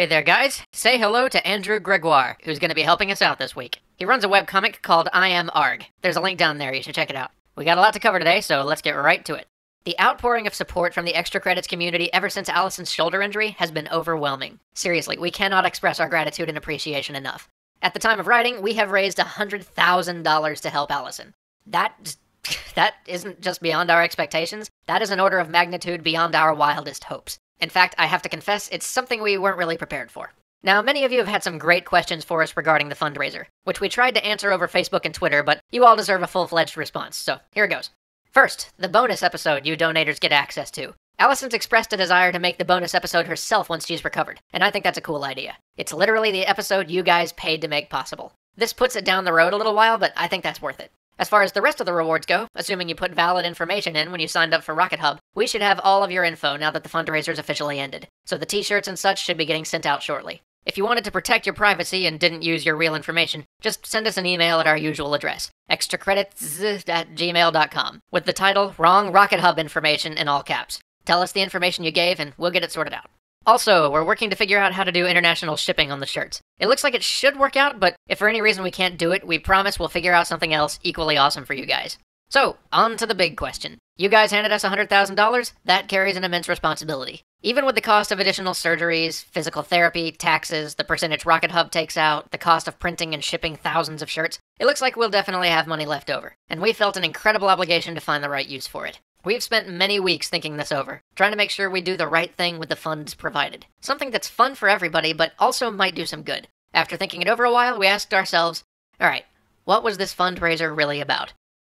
Hey there, guys. Say hello to Andrew Gregoire, who's going to be helping us out this week. He runs a webcomic called I Am Arg. There's a link down there, you should check it out. We got a lot to cover today, so let's get right to it. The outpouring of support from the Extra Credits community ever since Allison's shoulder injury has been overwhelming. Seriously, we cannot express our gratitude and appreciation enough. At the time of writing, we have raised $100,000 to help Allison. That that isn't just beyond our expectations, that is an order of magnitude beyond our wildest hopes. In fact, I have to confess, it's something we weren't really prepared for. Now, many of you have had some great questions for us regarding the fundraiser, which we tried to answer over Facebook and Twitter, but you all deserve a full fledged response, so here it goes. First, the bonus episode you donators get access to. Allison's expressed a desire to make the bonus episode herself once she's recovered, and I think that's a cool idea. It's literally the episode you guys paid to make possible. This puts it down the road a little while, but I think that's worth it. As far as the rest of the rewards go, assuming you put valid information in when you signed up for Rocket Hub, we should have all of your info now that the fundraiser's officially ended. So the t-shirts and such should be getting sent out shortly. If you wanted to protect your privacy and didn't use your real information, just send us an email at our usual address, extracredits at gmail.com, with the title Wrong Rocket Hub Information in all caps. Tell us the information you gave and we'll get it sorted out. Also, we're working to figure out how to do international shipping on the shirts. It looks like it should work out, but if for any reason we can't do it, we promise we'll figure out something else equally awesome for you guys. So, on to the big question. You guys handed us $100,000? That carries an immense responsibility. Even with the cost of additional surgeries, physical therapy, taxes, the percentage Rocket Hub takes out, the cost of printing and shipping thousands of shirts, it looks like we'll definitely have money left over. And we felt an incredible obligation to find the right use for it. We've spent many weeks thinking this over, trying to make sure we do the right thing with the funds provided. Something that's fun for everybody, but also might do some good. After thinking it over a while, we asked ourselves, alright, what was this fundraiser really about?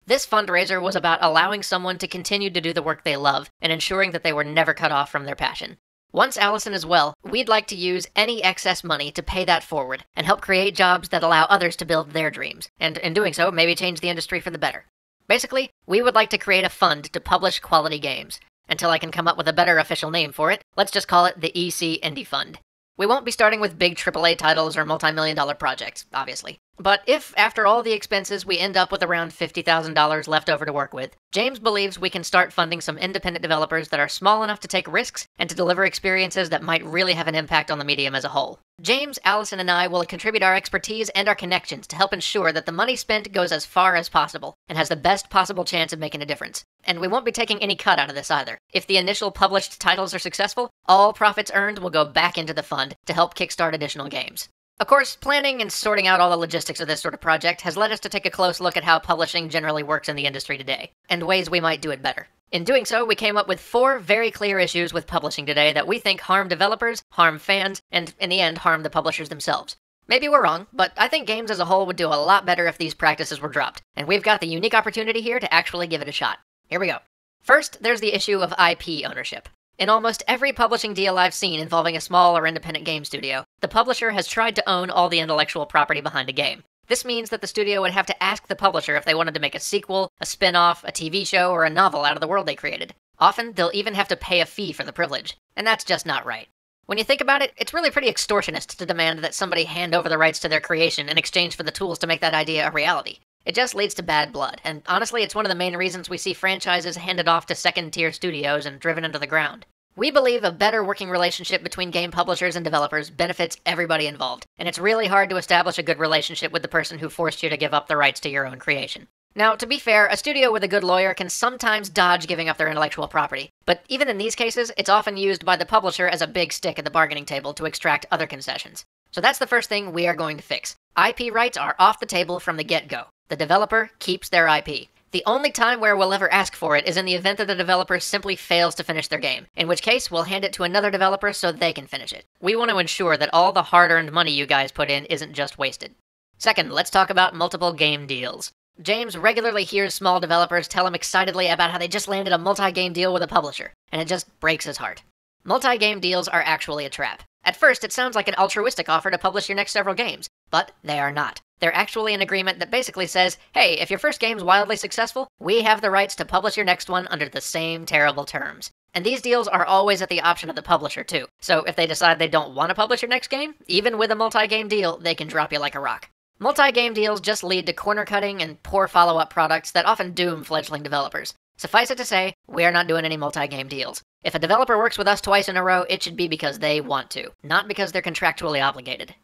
This fundraiser was about allowing someone to continue to do the work they love and ensuring that they were never cut off from their passion. Once Allison is well, we'd like to use any excess money to pay that forward and help create jobs that allow others to build their dreams, and in doing so, maybe change the industry for the better. Basically, we would like to create a fund to publish quality games. Until I can come up with a better official name for it, let's just call it the EC Indie Fund. We won't be starting with big AAA titles or multi million dollar projects, obviously. But if, after all the expenses, we end up with around $50,000 left over to work with, James believes we can start funding some independent developers that are small enough to take risks and to deliver experiences that might really have an impact on the medium as a whole. James, Allison, and I will contribute our expertise and our connections to help ensure that the money spent goes as far as possible and has the best possible chance of making a difference. And we won't be taking any cut out of this either. If the initial published titles are successful, all profits earned will go back into the fund to help kickstart additional games. Of course, planning and sorting out all the logistics of this sort of project has led us to take a close look at how publishing generally works in the industry today, and ways we might do it better. In doing so, we came up with four very clear issues with publishing today that we think harm developers, harm fans, and in the end, harm the publishers themselves. Maybe we're wrong, but I think games as a whole would do a lot better if these practices were dropped, and we've got the unique opportunity here to actually give it a shot. Here we go. First, there's the issue of IP ownership. In almost every publishing deal I've seen involving a small or independent game studio, the publisher has tried to own all the intellectual property behind a game. This means that the studio would have to ask the publisher if they wanted to make a sequel, a spin off, a TV show, or a novel out of the world they created. Often, they'll even have to pay a fee for the privilege, and that's just not right. When you think about it, it's really pretty extortionist to demand that somebody hand over the rights to their creation in exchange for the tools to make that idea a reality. It just leads to bad blood, and honestly, it's one of the main reasons we see franchises handed off to second tier studios and driven into the ground. We believe a better working relationship between game publishers and developers benefits everybody involved, and it's really hard to establish a good relationship with the person who forced you to give up the rights to your own creation. Now, to be fair, a studio with a good lawyer can sometimes dodge giving up their intellectual property, but even in these cases, it's often used by the publisher as a big stick at the bargaining table to extract other concessions. So that's the first thing we are going to fix. IP rights are off the table from the get go. The developer keeps their IP. The only time where we'll ever ask for it is in the event that the developer simply fails to finish their game, in which case we'll hand it to another developer so they can finish it. We want to ensure that all the hard earned money you guys put in isn't just wasted. Second, let's talk about multiple game deals. James regularly hears small developers tell him excitedly about how they just landed a multi game deal with a publisher, and it just breaks his heart. Multi game deals are actually a trap. At first, it sounds like an altruistic offer to publish your next several games, but they are not. They're actually an agreement that basically says, hey, if your first game's wildly successful, we have the rights to publish your next one under the same terrible terms. And these deals are always at the option of the publisher, too. So if they decide they don't want to publish your next game, even with a multi game deal, they can drop you like a rock. Multi game deals just lead to corner cutting and poor follow up products that often doom fledgling developers. Suffice it to say, we're not doing any multi game deals. If a developer works with us twice in a row, it should be because they want to, not because they're contractually obligated.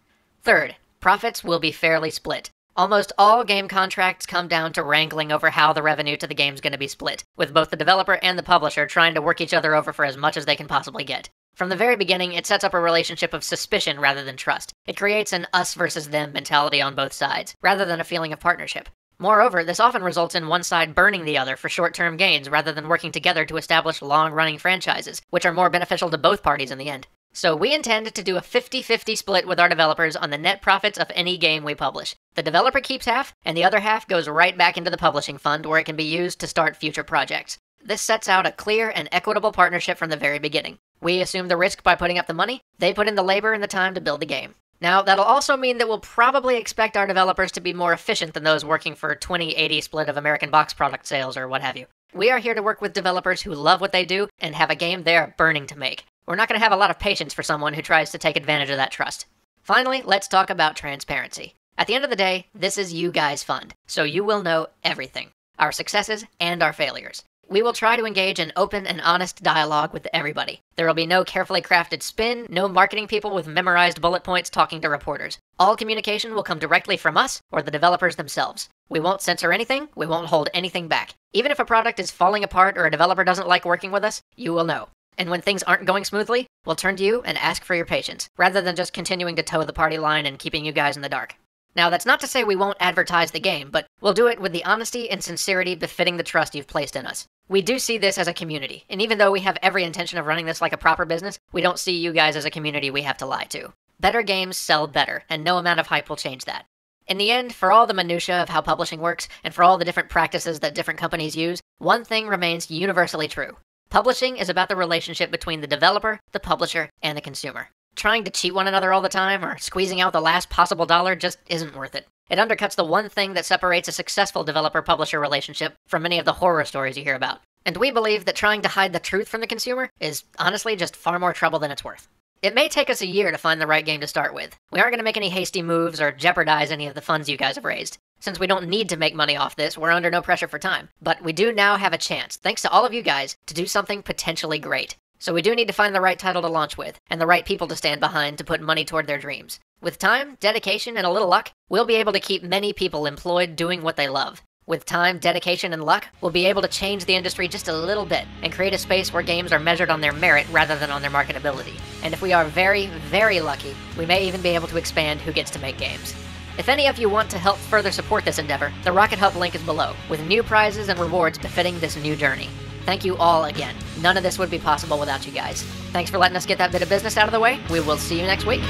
Third, profits will be fairly split. Almost all game contracts come down to wrangling over how the revenue to the game's going to be split, with both the developer and the publisher trying to work each other over for as much as they can possibly get. From the very beginning, it sets up a relationship of suspicion rather than trust. It creates an us versus them mentality on both sides, rather than a feeling of partnership. Moreover, this often results in one side burning the other for short term gains rather than working together to establish long running franchises, which are more beneficial to both parties in the end. So, we intend to do a 50 50 split with our developers on the net profits of any game we publish. The developer keeps half, and the other half goes right back into the publishing fund where it can be used to start future projects. This sets out a clear and equitable partnership from the very beginning. We assume the risk by putting up the money, they put in the labor and the time to build the game. Now, that'll also mean that we'll probably expect our developers to be more efficient than those working for 20 80 split of American box product sales or what have you. We are here to work with developers who love what they do and have a game they are burning to make. We're not going to have a lot of patience for someone who tries to take advantage of that trust. Finally, let's talk about transparency. At the end of the day, this is you guys' fund, so you will know everything our successes and our failures. We will try to engage in open and honest dialogue with everybody. There will be no carefully crafted spin, no marketing people with memorized bullet points talking to reporters. All communication will come directly from us or the developers themselves. We won't censor anything, we won't hold anything back. Even if a product is falling apart or a developer doesn't like working with us, you will know. And when things aren't going smoothly, we'll turn to you and ask for your patience, rather than just continuing to toe the party line and keeping you guys in the dark. Now, that's not to say we won't advertise the game, but we'll do it with the honesty and sincerity befitting the trust you've placed in us. We do see this as a community, and even though we have every intention of running this like a proper business, we don't see you guys as a community we have to lie to. Better games sell better, and no amount of hype will change that. In the end, for all the minutiae of how publishing works, and for all the different practices that different companies use, one thing remains universally true. Publishing is about the relationship between the developer, the publisher, and the consumer. Trying to cheat one another all the time, or squeezing out the last possible dollar, just isn't worth it. It undercuts the one thing that separates a successful developer publisher relationship from many of the horror stories you hear about. And we believe that trying to hide the truth from the consumer is honestly just far more trouble than it's worth. It may take us a year to find the right game to start with. We aren't going to make any hasty moves or jeopardize any of the funds you guys have raised. Since we don't need to make money off this, we're under no pressure for time. But we do now have a chance, thanks to all of you guys, to do something potentially great. So we do need to find the right title to launch with, and the right people to stand behind to put money toward their dreams. With time, dedication, and a little luck, we'll be able to keep many people employed doing what they love. With time, dedication, and luck, we'll be able to change the industry just a little bit and create a space where games are measured on their merit rather than on their marketability. And if we are very, very lucky, we may even be able to expand who gets to make games. If any of you want to help further support this endeavor, the Rocket Hub link is below, with new prizes and rewards befitting this new journey. Thank you all again. None of this would be possible without you guys. Thanks for letting us get that bit of business out of the way. We will see you next week.